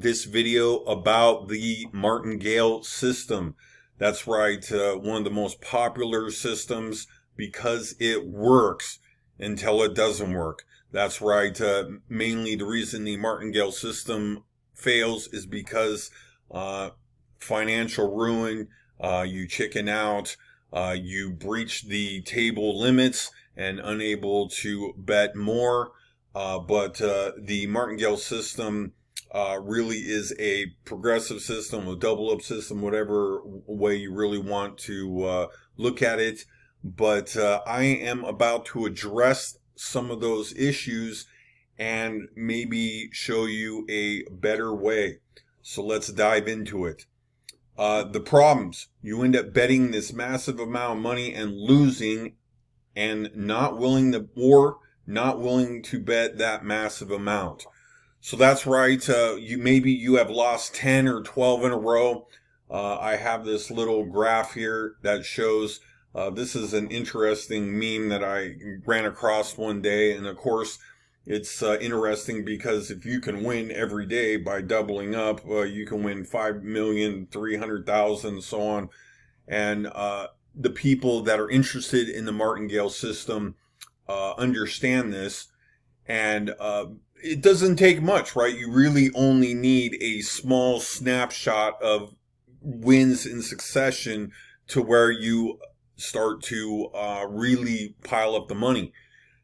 this video about the martingale system. That's right uh, one of the most popular systems because it works until it doesn't work. That's right uh, mainly the reason the martingale system fails is because uh, financial ruin uh, you chicken out uh, you breach the table limits and unable to bet more. Uh, but the martingale system uh, really is a progressive system, a double up system, whatever way you really want to uh, look at it. But uh, I am about to address some of those issues and maybe show you a better way. So let's dive into it. Uh, the problems you end up betting this massive amount of money and losing and not willing to, or not willing to bet that massive amount. So that's right. Uh, you maybe you have lost 10 or 12 in a row. Uh, I have this little graph here that shows uh, this is an interesting meme that I ran across one day. And of course, it's uh, interesting because if you can win every day by doubling up, uh, you can win 5 million, 300,000, so on. And uh, the people that are interested in the martingale system understand this. And it doesn't take much, right? You really only need a small snapshot of wins in succession to where you start to uh, really pile up the money.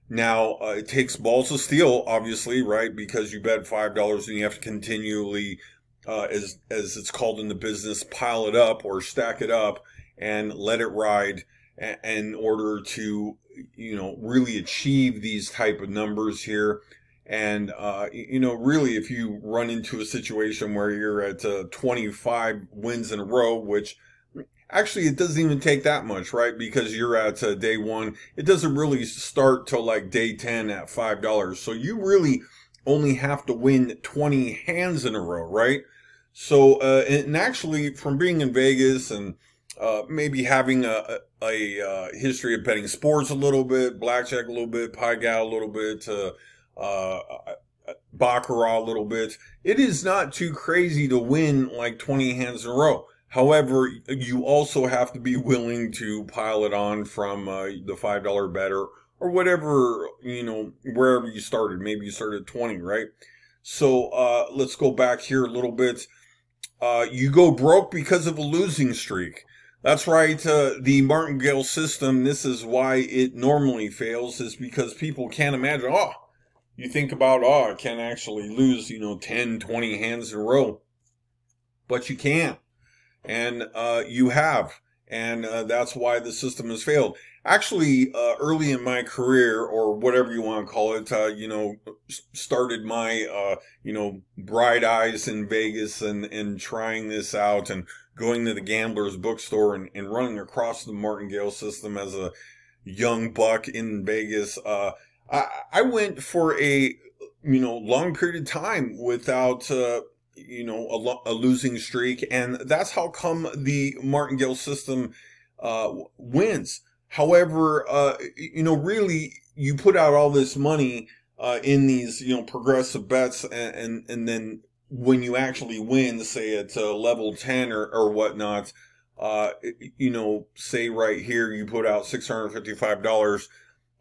Now, uh, it takes balls of steel, obviously, right? Because you bet five dollars and you have to continually, uh, as as it's called in the business, pile it up or stack it up and let it ride in order to, you know, really achieve these type of numbers here. And, uh, you know, really, if you run into a situation where you're at uh, 25 wins in a row, which actually it doesn't even take that much, right? Because you're at uh, day one, it doesn't really start till like day 10 at $5. So you really only have to win 20 hands in a row, right? So, uh, and actually from being in Vegas and, uh, maybe having a, a, a, uh, history of betting sports a little bit, blackjack a little bit, pai gow a little bit, uh, Baccarat a little bit. It is not too crazy to win like 20 hands in a row. However, you also have to be willing to pile it on from uh, the $5 better or whatever, you know, wherever you started. Maybe you started 20, right? So uh, let's go back here a little bit. Uh, you go broke because of a losing streak. That's right. Uh, the martingale system, this is why it normally fails, is because people can't imagine, oh, you think about, oh, I can't actually lose, you know, 10, 20 hands in a row. But you can't. And uh, you have. And uh, that's why the system has failed. Actually, uh, early in my career, or whatever you want to call it, uh, you know, started my, uh, you know, bright eyes in Vegas and, and trying this out and going to the gambler's bookstore and, and running across the martingale system as a young buck in Vegas. I, I went for a you know long period of time without uh, you know a, lo- a, losing streak, and that's how come the martingale system uh, wins. However, uh, you know, really, you put out all this money uh, in these you know progressive bets, and, and, and then when you actually win, say at uh, level ten or or whatnot, uh, you know, say right here you put out six hundred fifty five dollars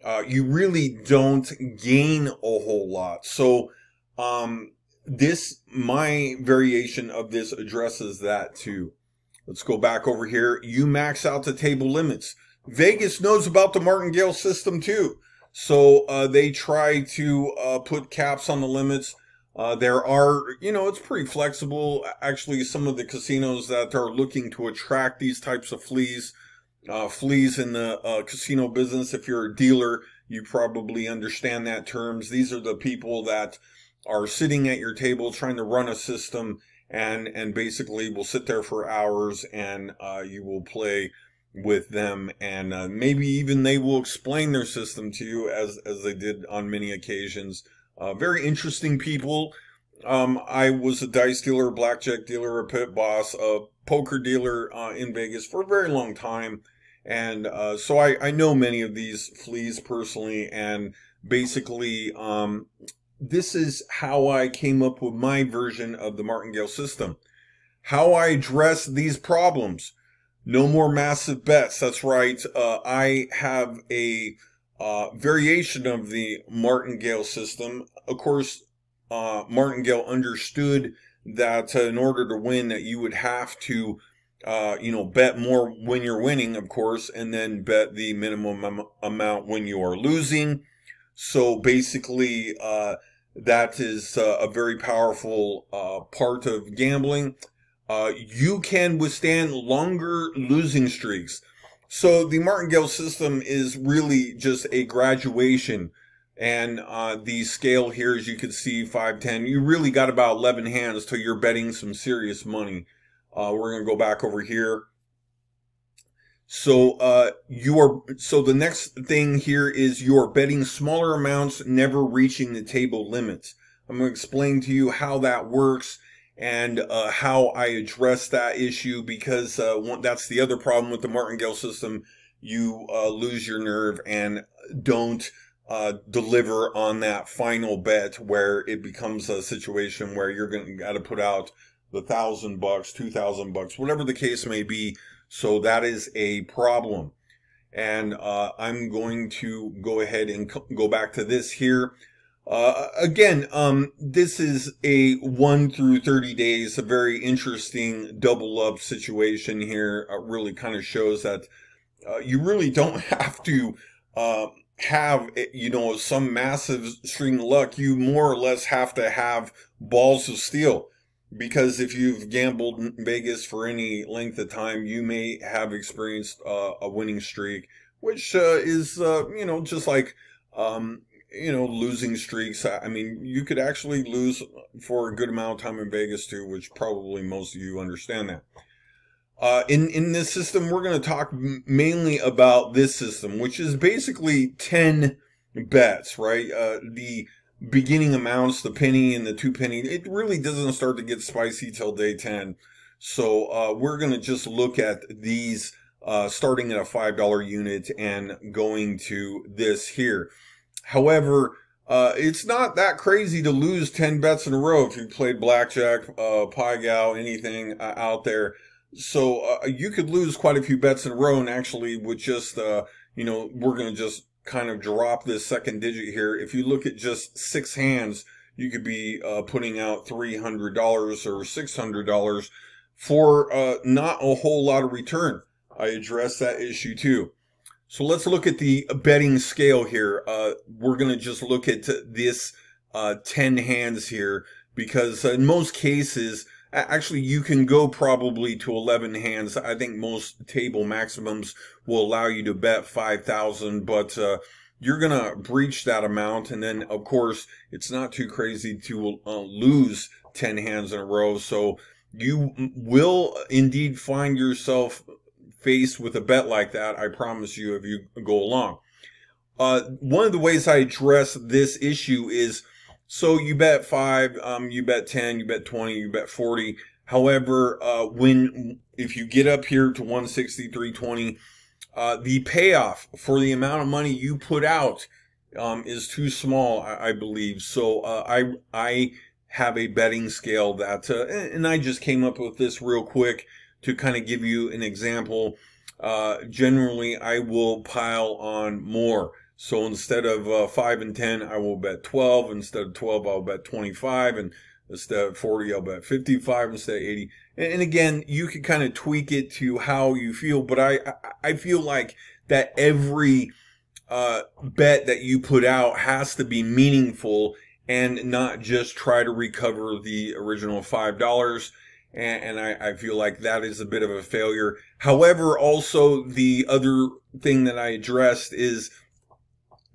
uh, you really don't gain a whole lot. So, um, this, my variation of this addresses that too. Let's go back over here. You max out the table limits. Vegas knows about the martingale system too. So, uh, they try to, uh, put caps on the limits. Uh, there are, you know, it's pretty flexible. Actually, some of the casinos that are looking to attract these types of fleas, uh, fleas in the uh, casino business. If you're a dealer, you probably understand that terms. These are the people that are sitting at your table trying to run a system and and basically will sit there for hours and uh, you will play with them and uh, maybe even they will explain their system to you as as they did on many occasions. Uh, very interesting people. Um, I was a dice dealer, blackjack dealer, a pit boss, a poker dealer uh, in Vegas for a very long time. And uh, so I, I know many of these fleas personally, and basically, um, this is how I came up with my version of the martingale system. How i address these problems. No more massive bets that's right. Uh, i have a uh, variation of the martingale system. Of course uh, martingale understood that uh, in order to win that you would have to uh, you know, bet more when you're winning, of course, and then bet the minimum am- amount when you are losing. So basically, uh, that is uh, a very powerful uh, part of gambling. Uh, you can withstand longer losing streaks. So the martingale system is really just a graduation. And uh, the scale here, as you can see, 5, 10, you really got about 11 hands till you're betting some serious money. Uh, we're going to go back over here. So uh, you are so the next thing here is you're betting smaller amounts, never reaching the table limits. I'm going to explain to you how that works and uh, how I address that issue because uh, one, that's the other problem with the martingale system. You uh, lose your nerve and don't uh, deliver on that final bet where it becomes a situation where you're going to got to put out the thousand bucks, two thousand bucks, whatever the case may be. So that is a problem. And uh, I'm going to go ahead and go back to this here. Uh, again, um, this is a one through 30 days, a very interesting double up situation here. Uh, really kind of shows that uh, you really don't have to uh, have, you know, some massive string luck. You more or less have to have balls of steel because if you've gambled in Vegas for any length of time, you may have experienced uh, a winning streak, which uh, is, uh, you know, just like, um, you know, losing streaks. I mean, you could actually lose for a good amount of time in Vegas too, which probably most of you understand that. Uh, in in this system, we're going to talk mainly about this system, which is basically ten bets, right? Uh, the beginning amounts, the penny and the two penny, it really doesn't start to get spicy till day 10. So uh, we're going to just look at these uh, starting at a $5 unit and going to this here. However, uh, it's not that crazy to lose 10 bets in a row if you played blackjack, uh, pai gow, anything uh, out there. So uh, you could lose quite a few bets in a row and actually with just, uh, you know, we're going to just kind of drop this second digit here, if you look at just six hands, you could be uh, putting out $300 or $600 for uh, not a whole lot of return. I address that issue too. So let's look at the betting scale here. Uh, we're going to just look at this uh, 10 hands here because in most cases, Actually, you can go probably to 11 hands. I think most table maximums will allow you to bet 5,000, but uh, you're going to breach that amount. And then, of course, it's not too crazy to uh, lose 10 hands in a row. So you will indeed find yourself faced with a bet like that. I promise you if you go along. Uh, one of the ways I address this issue is so you bet five, um, you bet 10, you bet 20, you bet 40. However, uh, when, if you get up here to 163.20, uh, the payoff for the amount of money you put out, um, is too small, I, I believe. So, uh, I, I have a betting scale that, uh, and I just came up with this real quick to kind of give you an example. Uh, generally, I will pile on more. So instead of uh, 5 and 10, I will bet 12. Instead of 12, I'll bet 25. And instead of 40, I'll bet 55 instead of 80. And, and again, you can kind of tweak it to how you feel. But I, I feel like that every uh, bet that you put out has to be meaningful and not just try to recover the original $5 and, I, I, feel like that is a bit of a failure. However, also the other thing that I addressed is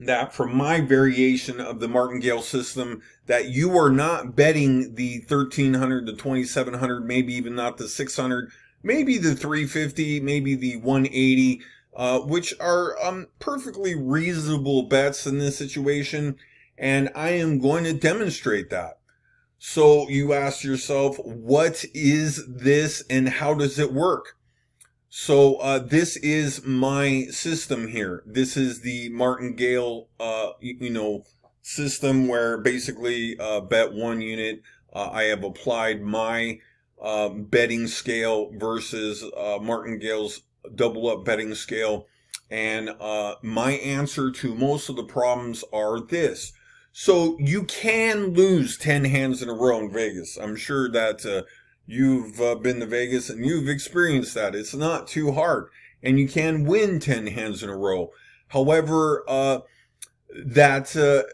that from my variation of the martingale system that you are not betting the 1300 the 2700 maybe even not the 600 maybe the 350 maybe the 180 uh, which are um, perfectly reasonable bets in this situation and i am going to demonstrate that. So you ask yourself what is this and how does it work so uh, this is my system here. This is the martingale, uh, you, know, system where basically uh, bet one unit. Uh, I have applied my um, betting scale versus uh, Martingale's double up betting scale. And uh, my answer to most of the problems are this. So you can lose 10 hands in a row in Vegas. I'm sure that uh, you've uh, been to Vegas and you've experienced that. It's not too hard. And you can win 10 hands in a row. However, uh, that uh,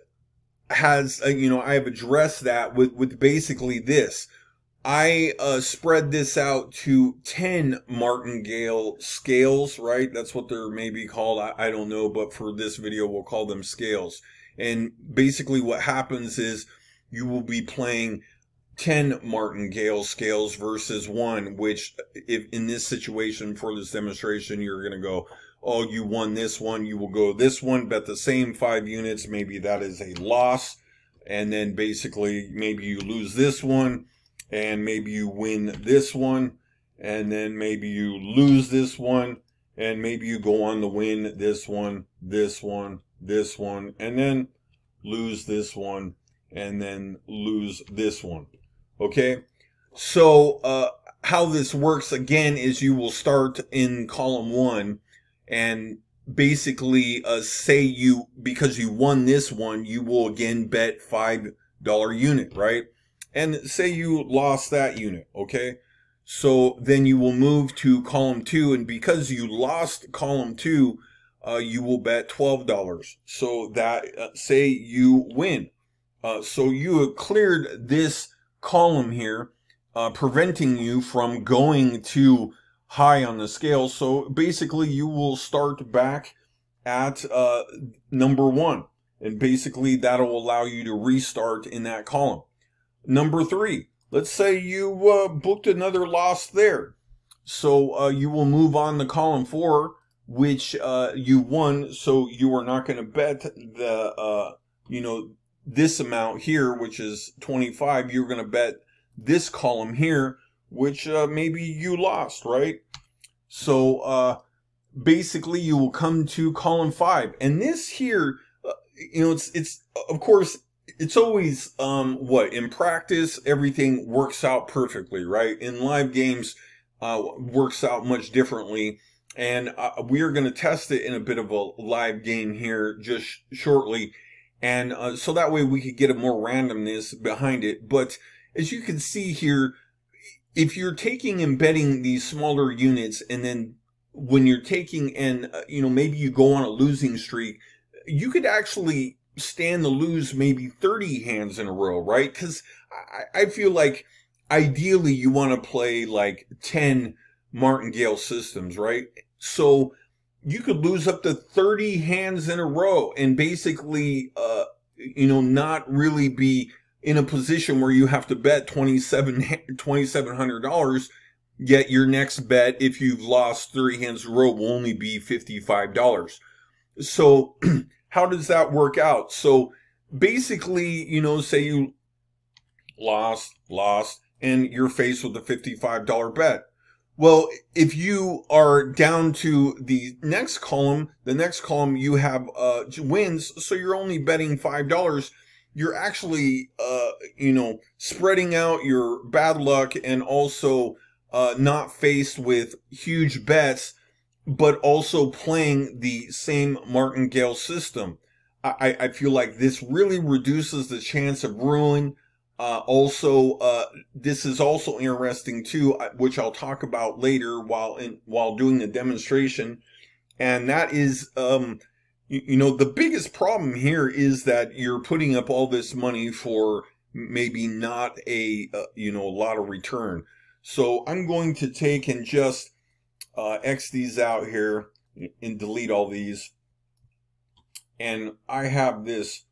has, uh, you know, I have addressed that with, with basically this. I uh, spread this out to 10 martingale scales, right? That's what they're maybe called. I, I don't know, but for this video, we'll call them scales. And basically what happens is you will be playing 10 martingale scales versus one, which if in this situation for this demonstration, you're going to go, oh, you won this one, you will go this one, bet the same five units. Maybe that is a loss. And then basically maybe you lose this one and maybe you win this one, and then maybe you lose this one, and maybe you go on to win this one, this one, this one, and then lose this one, and then lose this one. Okay? So, uh, how this works again is you will start in column one and basically uh, say you because you won this one you will again bet five dollar unit right and say you lost that unit, okay? So then you will move to column two, and because you lost column two, uh, you will bet $12. So that, uh, say you win. Uh, so you have cleared this column here, uh, preventing you from going too high on the scale. So basically you will start back at uh, number one. And basically that'll allow you to restart in that column. Number three, let's say you uh, booked another loss there. So uh, you will move on to column four, which uh, you won. So you are not going to bet the, uh, you know, this amount here, which is 25. You're going to bet this column here, which uh, maybe you lost, right? So uh, basically you will come to column five. And this here, you know, it's, it's, of course, it's always um what in practice everything works out perfectly right in live games uh works out much differently and uh, we are going to test it in a bit of a live game here just shortly and uh, so that way we could get a more randomness behind it but as you can see here if you're taking and betting these smaller units and then when you're taking and uh, you know maybe you go on a losing streak you could actually stand to lose maybe 30 hands in a row, right? Because I, I feel like ideally you want to play like 10 martingale systems, right? So you could lose up to 30 hands in a row and basically, uh, you know, not really be in a position where you have to bet 27, $2,700. Yet your next bet, if you've lost 30 hands in a row, will only be $55. So how does that work out? So basically, you know, say you lost, lost, and you're faced with a $55 bet. Well, if you are down to the next column, the next column you have uh, wins, so you're only betting $5. You're actually, uh, you know, spreading out your bad luck and also uh, not faced with huge bets but also playing the same martingale system. I, I feel like this really reduces the chance of ruin. Uh, also, uh, this is also interesting too, uh, which I'll talk about later while in while doing the demonstration, and that is, um, you, you know, the biggest problem here is that you're putting up all this money for maybe not a uh, you know a lot of return. So I'm going to take and just uh, X these out here and delete all these. And I have this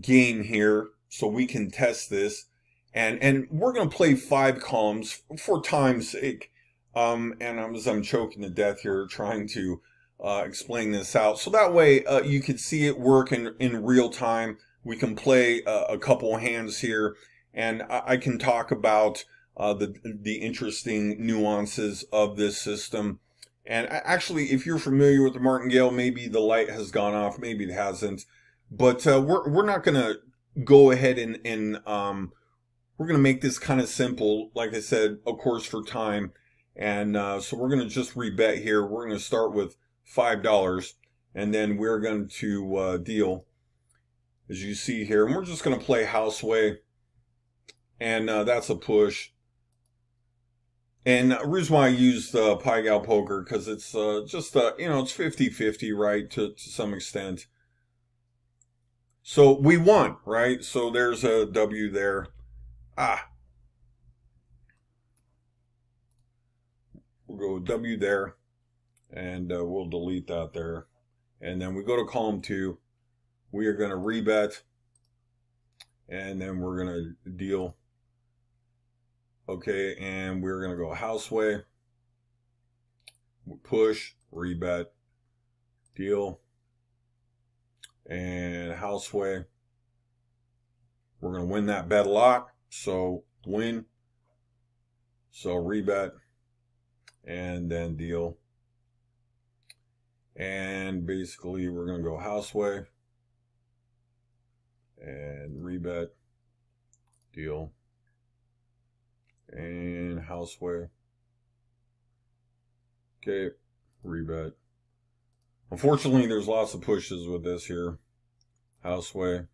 game here so we can test this. And, and we're going to play five columns for time's sake. Um, and I'm, as I'm choking to death here trying to uh, explain this out. So that way uh, you can see it work in, in real time. We can play uh, a couple hands here and I, I can talk about uh, the the interesting nuances of this system. And actually, if you're familiar with the martingale, maybe the light has gone off, maybe it hasn't. but uh, we're we're not gonna go ahead and and um, we're gonna make this kind of simple. Like I said, of course, for time, and uh, so we're gonna just rebet here. We're gonna start with five dollars, and then we're going to uh, deal, as you see here, and we're just gonna play Houseway, and uh, that's a push. And the reason why I used uh, Pai Gow Poker, because it's uh, just, uh, you know, it's 50-50, right, to, to some extent. So we won, right? So there's a W there. Ah. We'll go W there, and uh, we'll delete that there. And then we go to column two. We are going to rebet, and then we're going to deal Okay, and we're going to go houseway, push, rebet, deal, and houseway. We're going to win that bet a lot, so win, so rebet, and then deal. And basically, we're going to go houseway, and rebet, deal and houseway. Okay, rebet. Unfortunately, there's lots of pushes with this here. Houseway.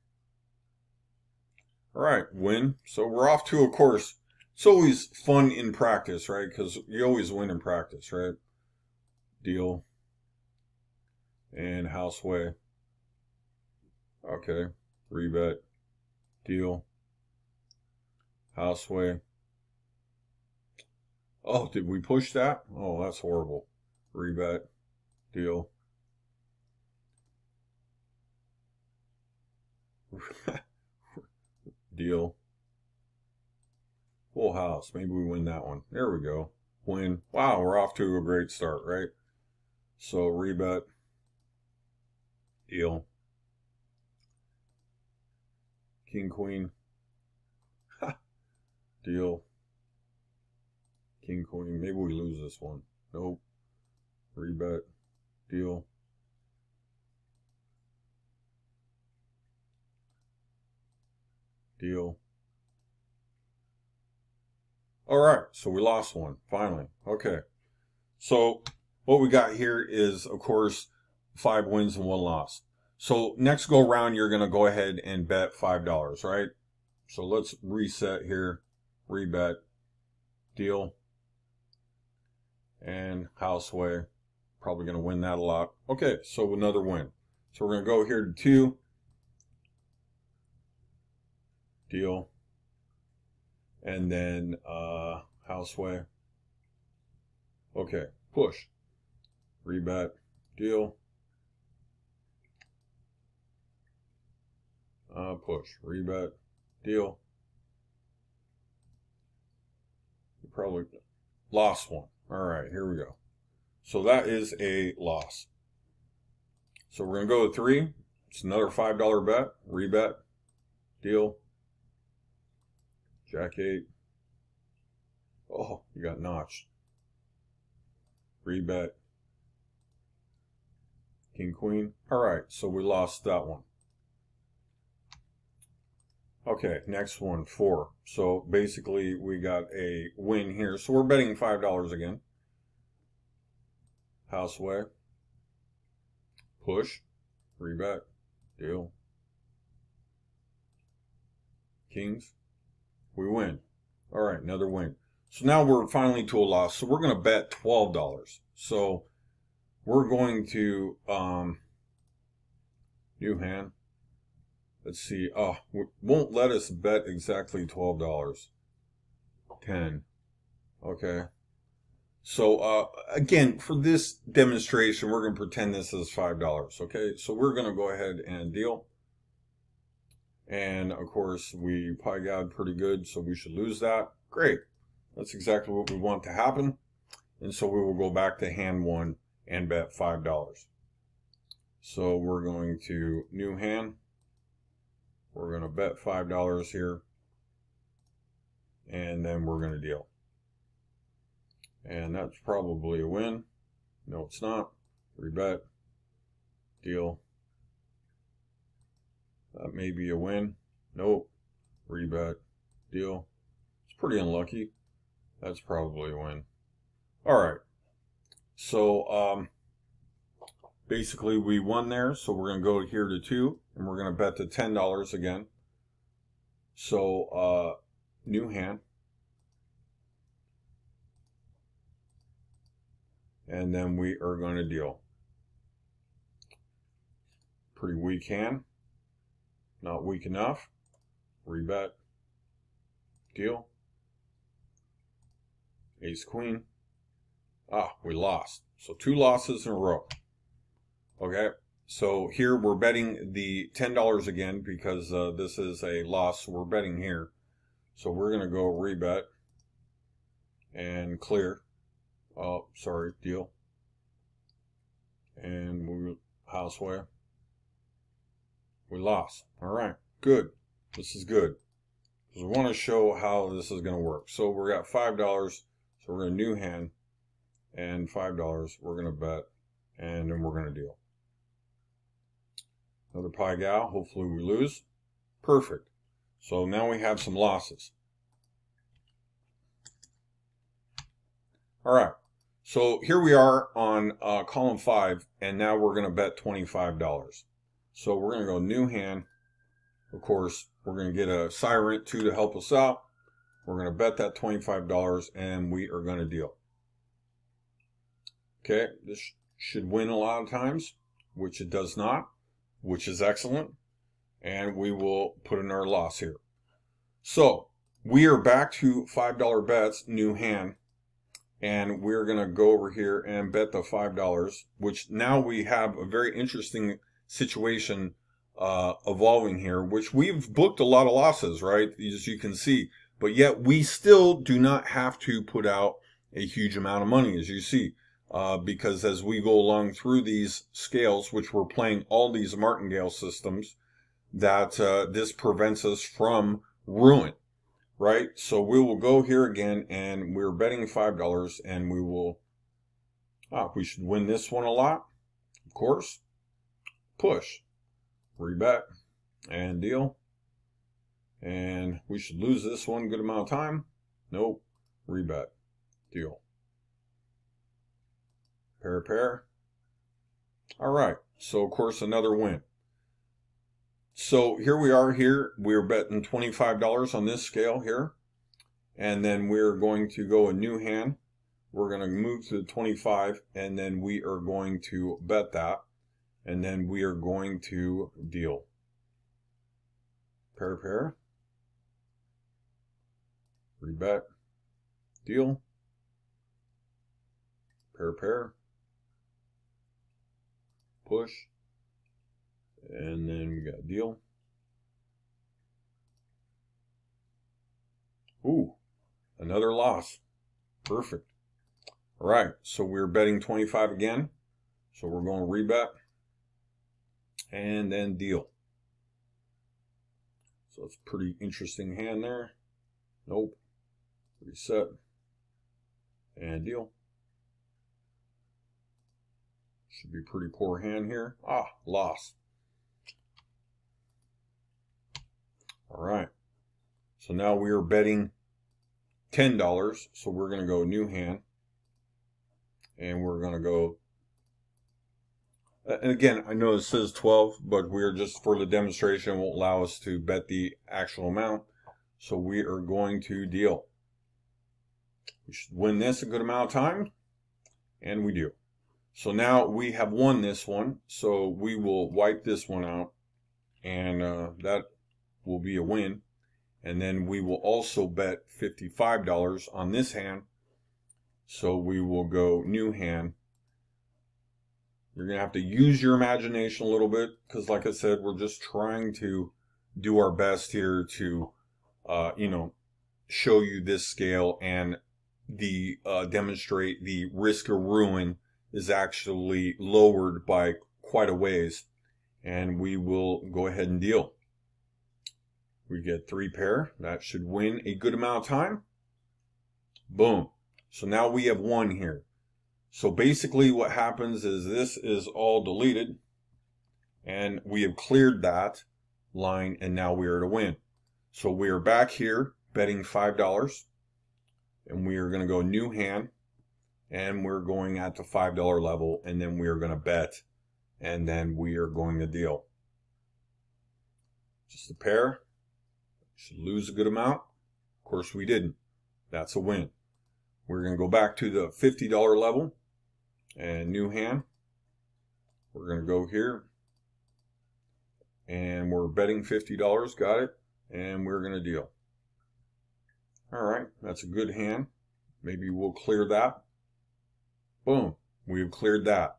All right, win. So we're off to a course. It's always fun in practice, right? Because you always win in practice, right? Deal. And houseway. Okay. Rebet. Deal. Houseway. Oh, did we push that? Oh, that's horrible. Rebet. Deal. Deal. Full house. Maybe we win that one. There we go. Win. Wow, we're off to a great start, right? So, rebet. Deal. King, queen. Deal. King, queen. Maybe we lose this one. Nope. Rebet. Deal. Deal. All right, so we lost one, finally. Okay. So what we got here is, of course, five wins and one loss. So next go round, you're going to go ahead and bet $5, right? So let's reset here, rebet, deal and Houseway. Probably going to win that a lot. Okay, so another win. So we're going to go here to two. Deal. And then uh, Houseway. Okay, push. Rebet. Deal. Uh, push. Rebet. Deal. You probably lost one. All right, here we go. So that is a loss. So we're going to go three. It's another $5 bet. Rebet. Deal. Jack 8. Oh, you got notched. Rebet. King Queen. All right, so we lost that one. Okay, next one, four. So basically we got a win here. So we're betting $5 again. Houseway. Push. Rebet. Deal. Kings. We win. All right, another win. So now we're finally to a loss. So we're going to bet $12. So we're going to, um, new hand. Let's see. Oh, won't let us bet exactly $12. 10. Okay. So, uh, again, for this demonstration, we're going to pretend this is $5. Okay. So we're going to go ahead and deal. And of course, we Pai Gow pretty good, so we should lose that. Great. That's exactly what we want to happen. And so we will go back to hand one and bet $5. So we're going to new hand. We're going to bet $5 here. And then we're going to deal. And that's probably a win. No, it's not. Rebet. Deal. That may be a win. Nope. Rebet. Deal. It's pretty unlucky. That's probably a win. All right. So, um, basically we won there. So we're going to go here to two and we're going to bet to $10 again. So, uh, new hand. And then we are going to deal. Pretty weak hand. Not weak enough. Rebet. Deal. Ace Queen. Ah, we lost. So two losses in a row. Okay, so here we're betting the $10 again because uh, this is a loss. We're betting here. So we're going to go rebet and clear. Oh, sorry, deal. And we houseway. We lost. All right, good. This is good. Because we want to show how this is going to work. So we got $5. So we're going to new hand and $5 we're going to bet and then we're going to deal. Another pai gow. Hopefully we lose. Perfect. So now we have some losses. All right. So here we are on uh, column 5 and now we're going to bet $25. So we're going to go new hand. Of course, we're going to get a Siren 2 to help us out. We're going to bet that $25 and we are going to deal. Okay, this should win a lot of times, which it does not, which is excellent. And we will put in our loss here. So we are back to $5 bets, new hand. And we're going to go over here and bet the $5, which now we have a very interesting situation uh, evolving here, which we've booked a lot of losses, right? As you can see. But yet we still do not have to put out a huge amount of money, as you see uh, because as we go along through these scales, which we're playing all these martingale systems, that uh, this prevents us from ruin, right? So we will go here again, and we're betting $5, and we will, ah, we should win this one a lot, of course. Push, rebet, and deal. And we should lose this one good amount of time. Nope, rebet, deal. Pair, pair. All right. So, of course, another win. So here we are here. We're betting $25 on this scale here. And then we're going to go a new hand. We're going to move to the 25 and then we are going to bet that. And then we are going to deal. Pair, pair. Rebet. Deal. Pair, pair push. And then we got deal. Ooh, another loss. Perfect. All right, so we're betting 25 again. So we're going to rebet and then deal. So it's pretty interesting hand there. Nope. Reset and deal. Should be pretty poor hand here. Ah, loss. All right. So now we are betting $10. So we're going to go new hand. And we're going to go. And again, I know it says 12, but we're just for the demonstration won't allow us to bet the actual amount. So we are going to deal. We should win this a good amount of time. And we do. So now we have won this one. So we will wipe this one out. And uh, that will be a win. And then we will also bet $55 on this hand. So we will go new hand. You're going to have to use your imagination a little bit because like I said, we're just trying to do our best here to, uh, you know, show you this scale and the uh, demonstrate the risk of ruin is actually lowered by quite a ways. And we will go ahead and deal. We get three pair. That should win a good amount of time. Boom. So now we have one here. So basically what happens is this is all deleted. And we have cleared that. line, and now we are to win. So we are back here betting $5, and we are going to go new hand, and we're going at the $5 level, and then we are going to bet, and then we are going to deal. Just a pair. Should lose a good amount. Of course, we didn't. That's a win. We're going to go back to the $50 level and new hand. We're going to go here and we're betting $50. Got it. And we're going to deal. All right. That's a good hand. Maybe we'll clear that. Boom. We've cleared that.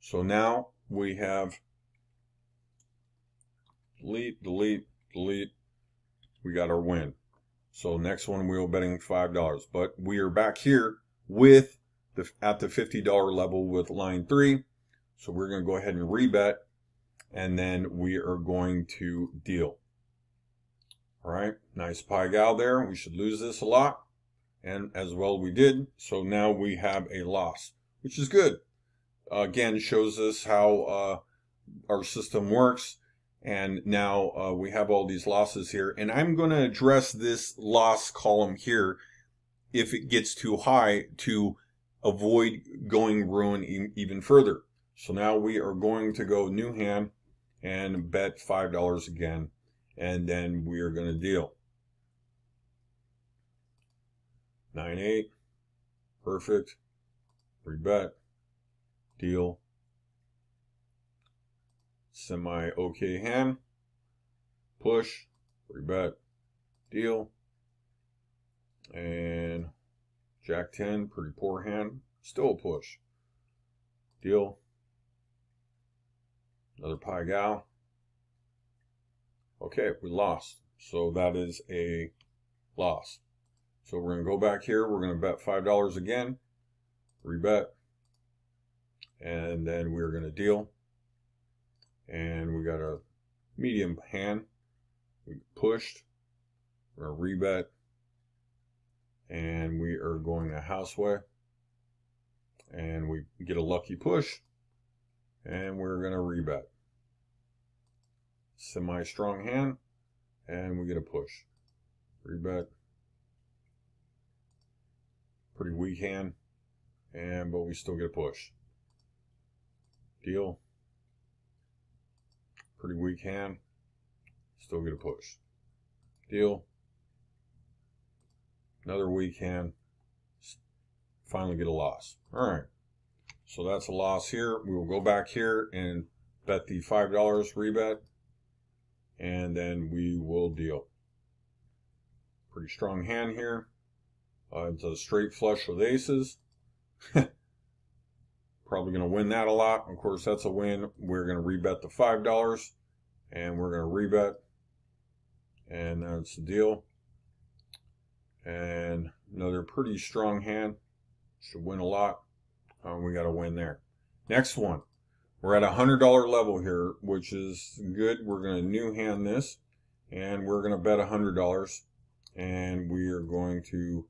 So now we have delete, delete, delete. We got our win. So next one we were betting $5. But we are back here with at the $50 level with line 3. So we're going to go ahead and rebet and then we are going to deal. All right, nice pai gow there. We should lose this a lot and as well we did. So now we have a loss, which is good. Uh, again, shows us how uh, our system works and now uh, we have all these losses here and I'm going to address this loss column here if it gets too high to avoid going ruin e even further. So now we are going to go new hand and bet five dollars again and then we are going to deal 9-8 perfect. Rebet deal. Semi okay hand, push, rebet, deal, and jack 10, pretty poor hand, still a push, deal, another pai gow, okay, we lost, so that is a loss. So we're going to go back here, we're going to bet $5 again, rebet, and then we're going to deal. And we got a medium hand. We pushed. We're going to rebet. And we are going a house way And we get a lucky push. And we're going to rebet. Semi-strong hand. And we get a push. Rebet. Pretty weak hand. And but we still get a push. Deal. Pretty weak hand. Still get a push. Deal. Another weak hand. Finally get a loss. All right. So that's a loss here. We will go back here and bet the $5 rebet. And then we will deal. Pretty strong hand here. Uh, it's a straight flush with aces. Probably going to win that a lot. Of course, that's a win. We're going to rebet the $5 and we're going to rebet. And that's the deal. And another pretty strong hand. Should win a lot. Uh, we got to win there. Next one. We're at a $100 level here, which is good. We're going to new hand this. And we're going to bet a $100. And we are going to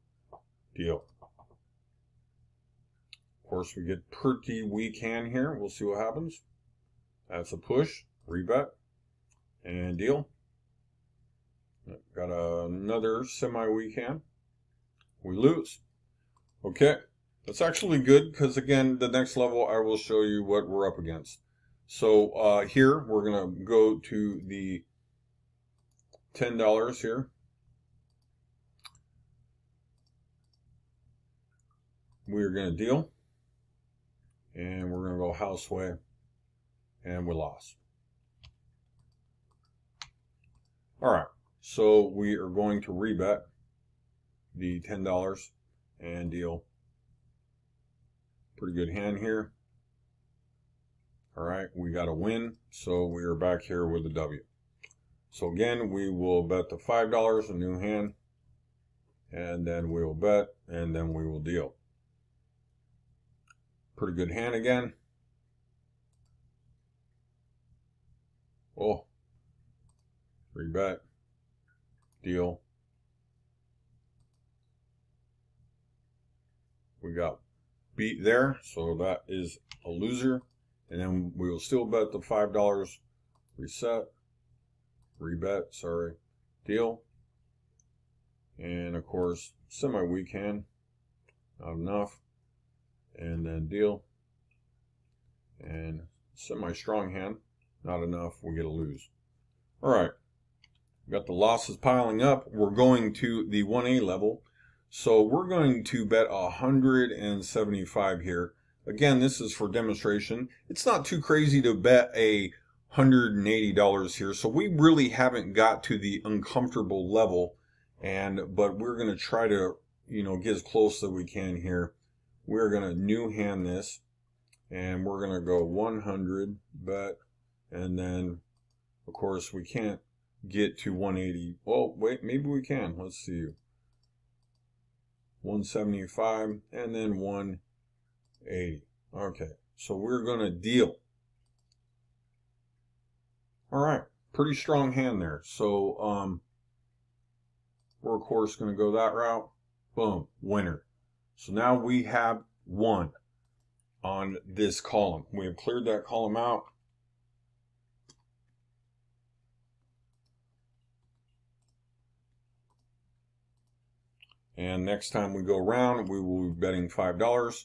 deal Of course, we get pretty weak hand here. We'll see what happens. That's a push, rebet, and deal. Got another semi-weak hand. We lose. Okay, that's actually good because again, the next level I will show you what we're up against. So uh, here we're gonna go to the ten dollars here. We're gonna deal and we're going to go houseway and we lost. All right, so we are going to rebet the $10 and deal. Pretty good hand here. All right, we got a win, so we are back here with a W. So again, we will bet the $5, a new hand, and then we will bet, and then we will deal. Pretty good hand again. Oh. Rebet. Deal. We got beat there, so that is a loser. And then we will still bet the $5 reset. rebet, sorry, deal. And of course, semi weak hand, not enough. And then deal. And semi strong hand, not enough, we get a lose. All right, got the losses piling up. We're going to the 1A level. So we're going to bet 175 here. Again, this is for demonstration. It's not too crazy to bet a $180 here. So we really haven't got to the uncomfortable level. And, but we're going to try to, you know, get as close as we can here. We're going to new hand this and we're going to go 100 bet. And then of course we can't get to 180. Well, wait, maybe we can. Let's see. 175 and then 180. Okay, so we're going to deal. All right, pretty strong hand there. So um, we're of course going to go that route. Boom, winner. So now we have one on this column. We have cleared that column out. And next time we go around, we will be betting $5.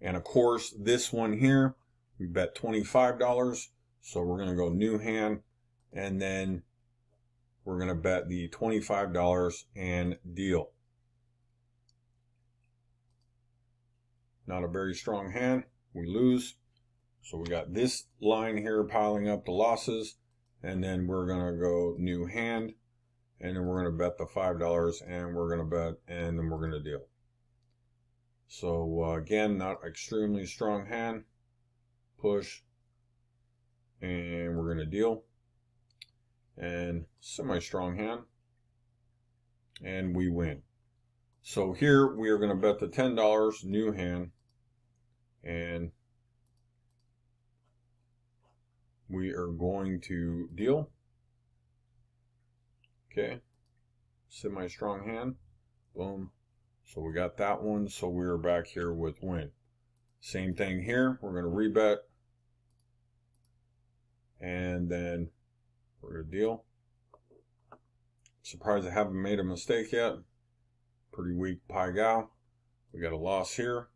And of course, this one here, we bet $25. So we're going to go new hand and then we're going to bet the $25 and deal. Not a very strong hand. We lose. So we got this line here piling up the losses. And then we're going to go new hand. And then we're going to bet the $5 and we're going to bet and then we're going to deal. So uh, again, not extremely strong hand. Push. And we're going to deal. And semi-strong hand. And we win. So here we are going to bet the $10 new hand. And we are going to deal. Okay. Semi-strong hand. Boom. So we got that one. So we're back here with win. Same thing here. We're going to rebet. And then we're going to deal. Surprised I haven't made a mistake yet. Pretty weak Pai Gow. We got a loss here.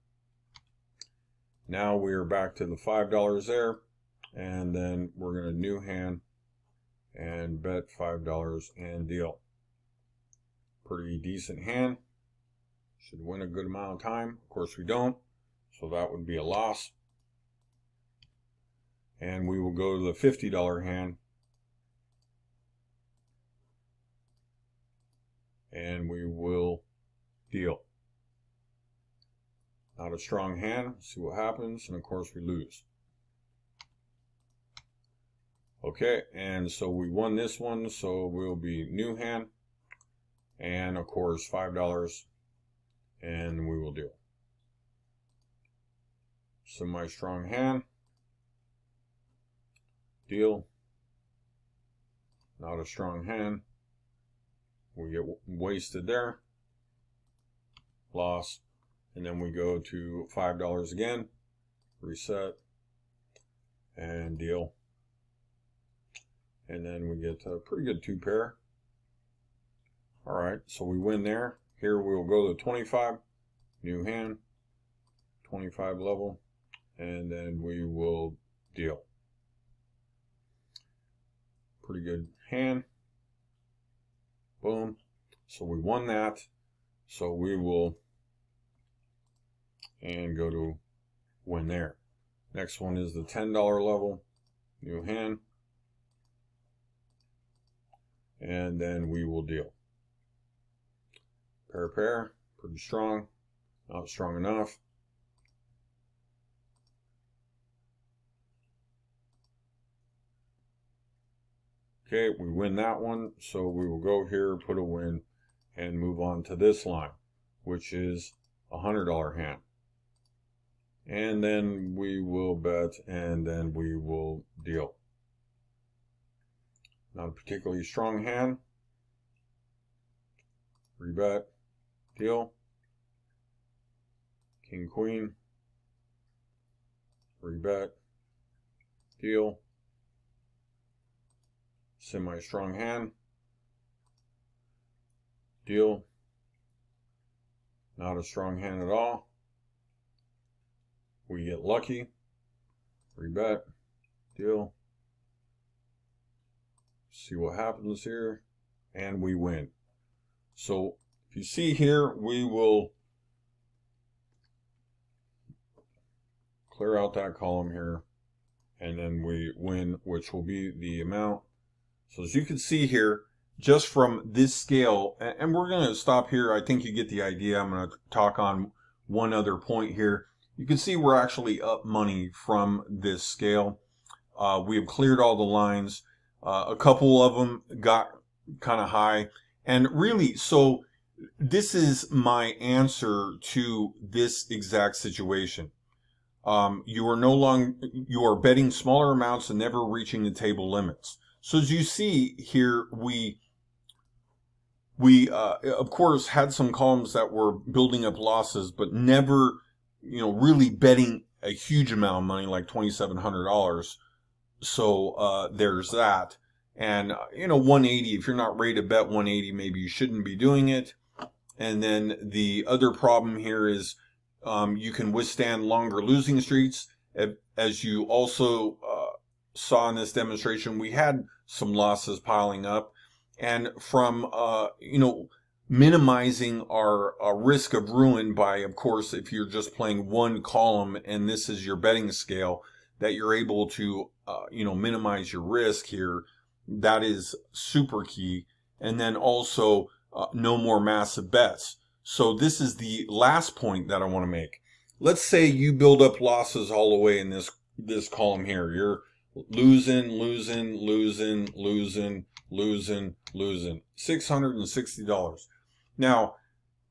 Now we are back to the $5 there. And then we're going to new hand and bet $5 and deal. Pretty decent hand. Should win a good amount of time. Of course, we don't. So that would be a loss. And we will go to the $50 hand. And we will deal. Not a strong hand. See what happens. And of course, we lose. Okay, and so we won this one, so we'll be new hand. And of course, $5 and we will deal. Semi strong hand. Deal. Not a strong hand. We get wasted there. Loss. And then we go to $5 again. Reset. And deal. And then we get a pretty good two pair. All right, so we win there. Here we'll go to 25, new hand, 25 level, and then we will deal. Pretty good hand. Boom. So we won that. So we will and go to win there. Next one is the $10 level, new hand, and then we will deal. Pair, pair, pretty strong, not strong enough. Okay, we win that one, so we will go here, put a win, and move on to this line, which is a $100 hand. And then we will bet, and then we will deal. Not a particularly strong hand. Rebet. Deal. King, Queen. Rebet. Deal. Semi-strong hand. Deal. Not a strong hand at all. We get lucky. Rebet. Deal. See what happens here. And we win. So if you see here, we will clear out that column here. And then we win, which will be the amount. So as you can see here, just from this scale, and we're going to stop here. I think you get the idea. I'm going to talk on one other point here. You can see we're actually up money from this scale. Uh, we have cleared all the lines. Uh, a couple of them got kind of high. And really, so this is my answer to this exact situation. Um, you are no longer, you are betting smaller amounts and never reaching the table limits. So as you see here, we, we, uh, of course had some columns that were building up losses, but never, you know, really betting a huge amount of money, like $2,700. So, uh, there's that. And, uh, you know, 180, if you're not ready to bet 180, maybe you shouldn't be doing it. And then the other problem here is um, you can withstand longer losing streaks. As you also uh, saw in this demonstration, we had some losses piling up. And from, uh, you know, minimizing our uh, risk of ruin by, of course, if you're just playing one column and this is your betting scale, that you're able to, uh, you know, minimize your risk here. That is super key. And then also uh, no more massive bets. So this is the last point that I want to make. Let's say you build up losses all the way in this this column here. You're losing, losing, losing, losing, losing, losing. $660. Now,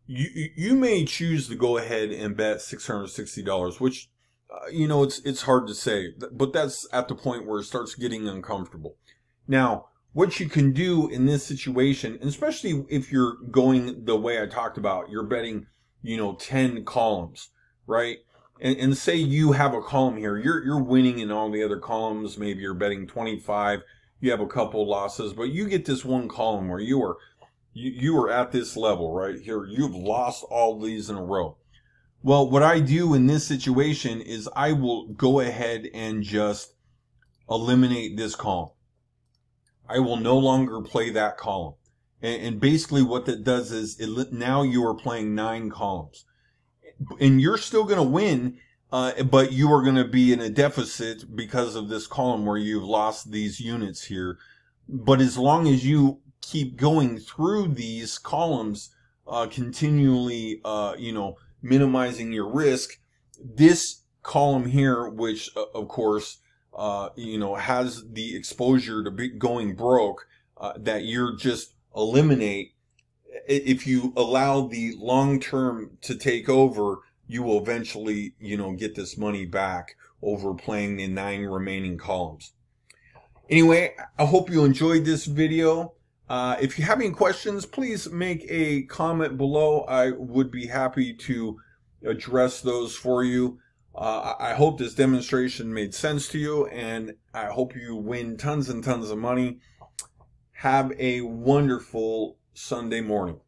you you may choose to go ahead and bet $660, which uh, you know it's it's hard to say, but that's at the point where it starts getting uncomfortable. Now, what you can do in this situation, especially if you're going the way I talked about, you're betting, you know, 10 columns, right? And, and say you have a column here, you're, you're winning in all the other columns. Maybe you're betting 25, you have a couple losses, but you get this one column where you are, you, you are at this level right here. You've lost all these in a row. Well, what I do in this situation is I will go ahead and just eliminate this column. I will no longer play that column. And, and basically what that does is it, now you are playing nine columns. And you're still going to win, uh, but you are going to be in a deficit because of this column where you've lost these units here. But as long as you keep going through these columns, uh, continually, uh, you know, minimizing your risk, this column here, which uh, of course uh, you know, has the exposure to be going broke, uh, that you're just eliminate. If you allow the long term to take over, you will eventually, you know, get this money back over playing the nine remaining columns. Anyway, I hope you enjoyed this video. Uh, if you have any questions, please make a comment below. I would be happy to address those for you. Uh, I hope this demonstration made sense to you, and I hope you win tons and tons of money. Have a wonderful Sunday morning.